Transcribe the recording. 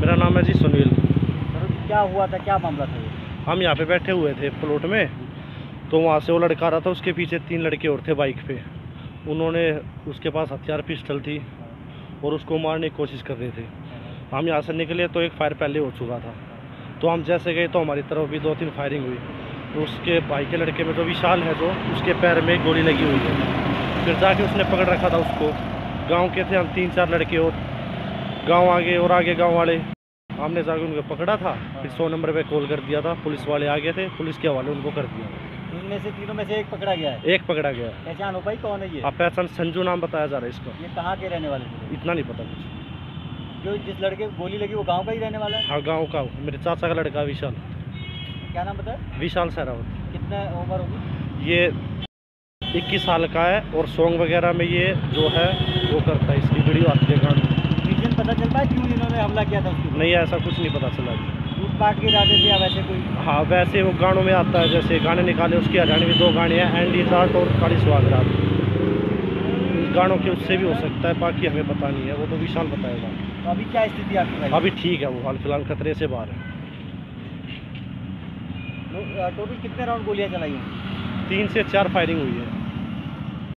मेरा नाम है जी सुनील। सर क्या हुआ था? क्या मामला था ये? हम यहाँ पे बैठे हुए थे प्लॉट में तो वहाँ से वो लड़का आ रहा था उसके पीछे तीन लड़के और थे बाइक पे। उन्होंने उसके पास हथियार पिस्टल थी और उसको मारने की कोशिश कर रहे थे। हम यहाँ से निकले तो एक फायर पहले हो चुका था। तो हम जैसे गए तो हमारी तरफ़ भी दो तीन फायरिंग हुई। तो उसके भाई के लड़के में जो विशाल है जो उसके पैर में गोली लगी हुई है। फिर जाके उसने पकड़ रखा था उसको। गाँव के थे हम तीन चार लड़के और गाँव आगे और आगे गाँव वाले। हमने जाके उनको पकड़ा था फिर सौ नंबर पे कॉल कर दिया था पुलिस वाले आ गए थे पुलिस के हवाले उनको कर दिया। इनमें से तीनों में से एक पकड़ा गया है? एक पकड़ा गया पहचान हो पाई? कौन है ये? अब पहचान संजू नाम बताया जा रहा है इसका। ये कहाँ के रहने वाले थे? इतना नहीं पता कुछ। जो जिस लड़के को गोली लगी वो गाँव का ही रहने वाला है? हाँ गाँव का मेरे चाचा का लड़का विशाल। क्या नाम बताया? विशाल सहरावत कितना उम्र होगी? ये इक्कीस साल का है और सॉन्ग वगैरह में ये जो है वो करता है इसकी वीडियो आती है। रीजन पता क्यों इन्होंने हमला किया था उसके नहीं ऐसा कुछ नहीं पता चला लूटपाट के इरादे से या वैसे कोई? हाँ वैसे वो गानों में आता है जैसे गाने निकाले उसके हरियाणवी दो गाने हैं एंडी रात और काली सुहाग रात गानों के उससे भी हो सकता है बाकी हमें पता नहीं है वो तो विशाल बताएगा। तो अभी क्या स्थिति आपकी अभी ठीक है वो हाल फ़िलहाल खतरे से बाहर है। टोटल कितने राउंड गोलियाँ चलाई हैं? तीन से चार फायरिंग हुई है।